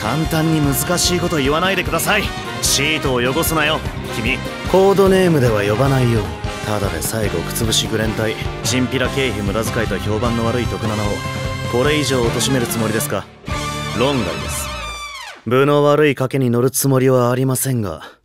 簡単に難しいこと言わないでください。シートを汚すなよ。君。コードネームでは呼ばないよ。ただで最後くつぶしグレン隊チンピラ経費無駄遣いと評判の悪い徳七を。これ以上貶めるつもりですか？論外です。部の悪い賭けに乗るつもりはありませんが。